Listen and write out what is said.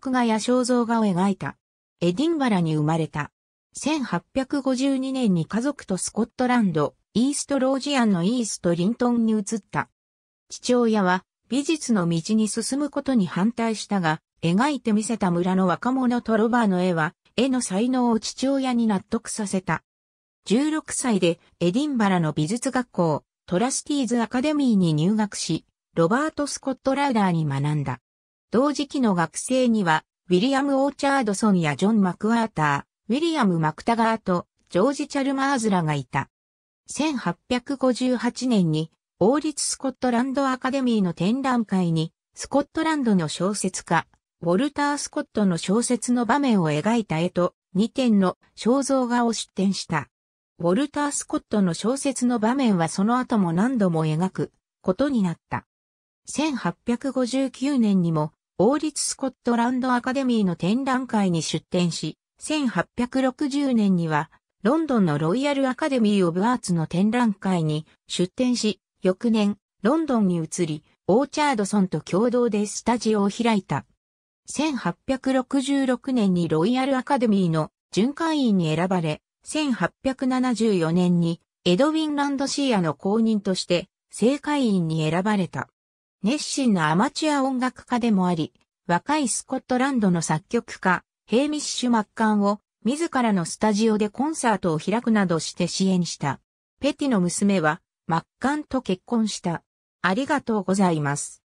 録画や肖像画を描いた。エディンバラに生まれた。1852年に家族とスコットランド、イーストロージアンのイーストリントンに移った。父親は美術の道に進むことに反対したが、描いてみせた村の若者トロバーの絵は、絵の才能を父親に納得させた。16歳でエディンバラの美術学校、トラスティーズアカデミーに入学し、ロバート・スコット・ラウダーに学んだ。同時期の学生には、ウィリアム・オーチャードソンやジョン・マクアーター、ウィリアム・マクタガーとジョージ・チャルマーズらがいた。1858年に、王立スコットランドアカデミーの展覧会に、スコットランドの小説家、ウォルター・スコットの小説の場面を描いた絵と2点の肖像画を出展した。ウォルター・スコットの小説の場面はその後も何度も描くことになった。1859年にも王立スコットランドアカデミーの展覧会に出展し、1860年にはロンドンのロイヤルアカデミー・オブ・アーツの展覧会に出展し、翌年、ロンドンに移り、オーチャードソンと共同でスタジオを開いた。1866年にロイヤルアカデミーの巡回員に選ばれ、1874年にエドウィン・ランドシーアの公認として正会員に選ばれた。熱心なアマチュア音楽家でもあり、若いスコットランドの作曲家、ヘイミッシュ・マッカンを自らのスタジオでコンサートを開くなどして支援した。ペティの娘はマッカンと結婚した。ありがとうございます。